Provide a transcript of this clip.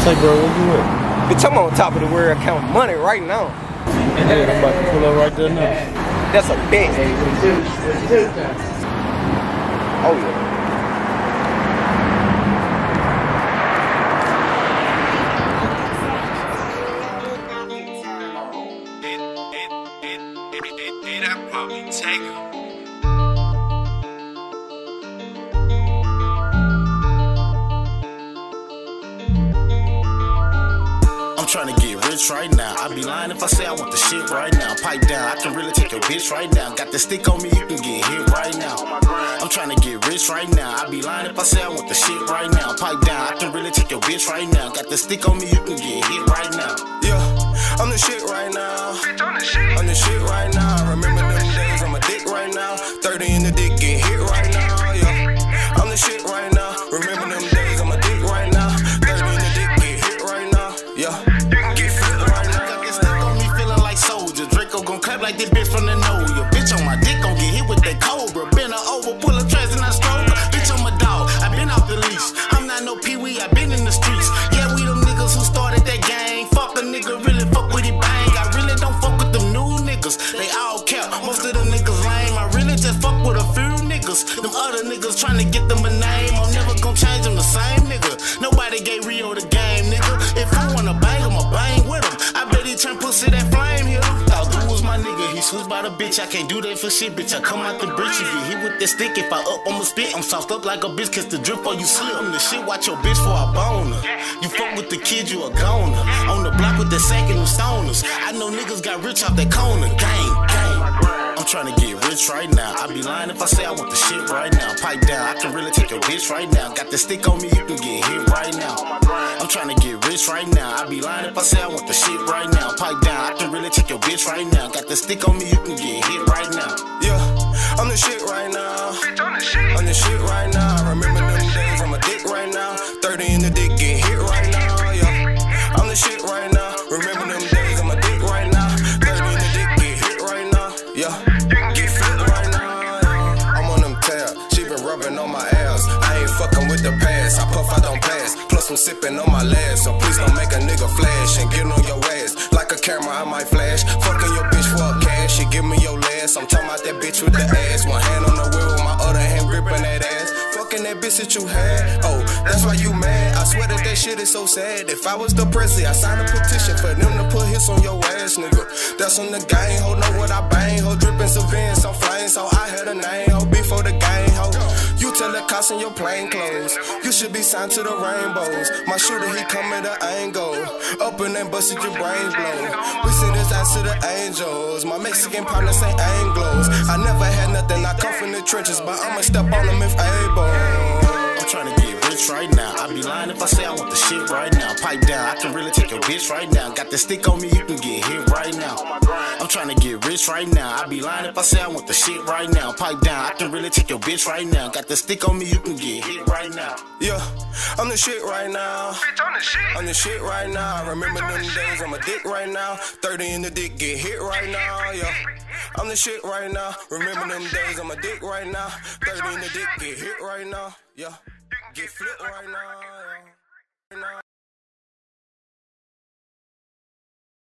Say, bro, where you at? Bitch, I'm on top of the world counting money right now. Yeah, I'm about to pull up right there now. That's a bet. Oh yeah. I'm rich right now. I'd be lying if I say I want the shit right now. Pipe down, I can really take your bitch right now. Got the stick on me, you can get hit right now. I'm trying to get rich right now. I'd be lying if I say I want the shit right now. Pipe down, I can really take your bitch right now. Got the stick on me, you can get hit right now. Yeah, I'm the shit right now. Like this bitch from the know. Your bitch on my dick gon' get hit with that cobra. Been her over, pull a tracks and I stroke her. Bitch, I'm a dog. I been off the leash. I'm not no pee wee. I been in the streets. Yeah, we them niggas who started that gang. Fuck a nigga, really fuck with it bang. I really don't fuck with them new niggas. They all cap. Most of them niggas lame. I really just fuck with a few niggas. Them other niggas tryna get them my nigga. By the bitch. I can't do that for shit, bitch. I come out the bridge. You get hit with that stick. If I up, I'ma spit. I'm soft up like a bitch. Kiss the drip or you slip. I'm the shit. Watch your bitch for a bone her. You fuck with the kid, you a goner. On the block with the sack and them stoners. I know niggas got rich off that corner. Gang, gang. I'm trying to get rich right now. I'd be lying if I say I want the shit right now. Pipe down, I can really take your bitch right now. Got the stick on me, you can get hit right now. I'm trying to get rich right now. I'd be lying if I say I want the shit right now. Bitch right now. Got the stick on me, you can get hit right now. Yeah, I'm the shit right now. I'm the shit right now. Remember them days, I'm a dick right now. 30 in the dick, get hit right now. Yeah, I'm the shit right now. Remember them days, I'm a dick right now. 30 in the dick, get hit right now. Yeah, get right now. yeah. I'm on them tabs, she been rubbing on my ass. I ain't fucking with the past, I'm sipping on my last, so please don't make a nigga flash and get on your ass. Like a camera, I might flash. Fucking your bitch for a cash, she give me your last. I'm talking about that bitch with the ass. One hand on the wheel with my other hand gripping that ass. Fucking that bitch that you had. Oh, that's why you mad. I swear that that shit is so sad. If I was the president, I signed a petition for them to put hits on your ass, nigga. That's on the gang, ho. Know what I bang, ho. Dripping civilians, some flames, so I had a name, ho. Before the game, tell the cops in your plain clothes. You should be signed to the rainbows. My shooter, he come at an angle. Up and busted your brains blow. We send this ass to the angels. My Mexican partners say Anglos. I never had nothing, I come from the trenches, but I'ma step on them if able. I'm trying to get rich right now. I'd be lying if I say I want the shit right now. Pipe down, I can really take your bitch right now. Got the stick on me, you can get hit right now. I'm trying to get rich right now. I'd be lying if I say I want the shit right now. Pipe down, I can really take your bitch right now. Got the stick on me, you can get hit right now. Yeah, I'm the shit right now. I'm the shit right now. I Remember them days, I'm a dick right now. 30 in the dick, get hit right now. Yeah, I'm the shit right now. Remember them days, I'm a dick right now. 30 in the dick, get hit right now. Yeah, get flipped right now. Right now.